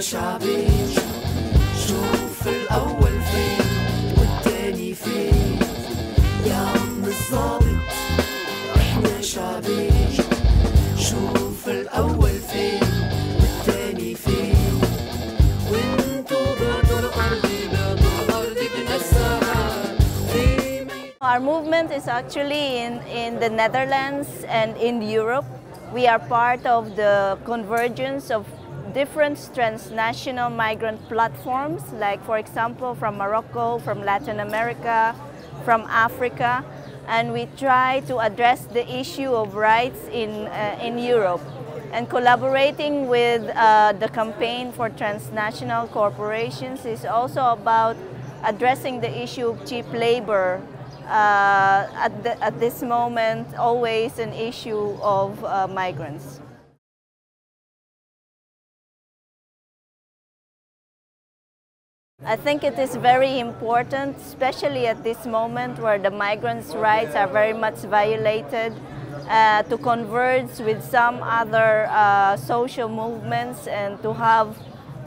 شعبي شوف الأول فين والتاني فين يا عم الظابط احنا شعبي شوف الأول فين والتاني فين وانتو بعدوا الأرض بعدوا الأرض بنفسها في مي- Our movement is actually in, in the Netherlands and in Europe. We are part of the convergence of different transnational migrant platforms, like, for example, from Morocco, from Latin America, from Africa, and we try to address the issue of rights in, uh, in Europe. And collaborating with uh, the campaign for transnational corporations is also about addressing the issue of cheap labor uh, at, the, at this moment always an issue of uh, migrants. I think it is very important, especially at this moment where the migrants' rights are very much violated, uh, to converge with some other uh, social movements and to have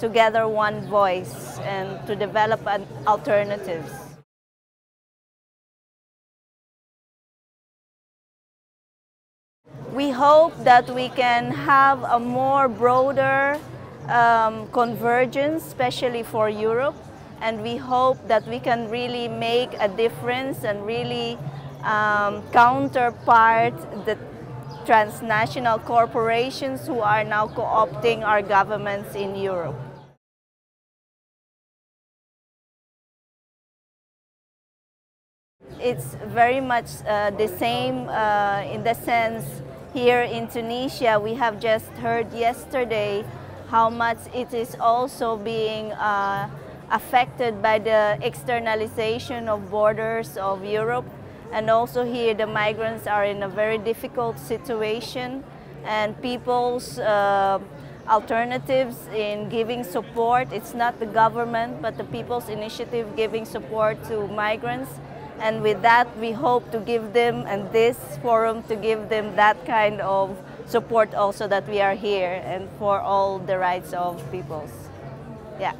together one voice and to develop alternatives. We hope that we can have a more broader um, convergence, especially for Europe, and we hope that we can really make a difference and really um, counterpart the transnational corporations who are now co-opting our governments in Europe. It's very much uh, the same uh, in the sense here in Tunisia we have just heard yesterday how much it is also being uh, affected by the externalization of borders of Europe. And also here the migrants are in a very difficult situation. And people's uh, alternatives in giving support it's not the government but the people's initiative giving support to migrants and with that, we hope to give them and this forum to give them that kind of support also that we are here and for all the rights of peoples. Yeah.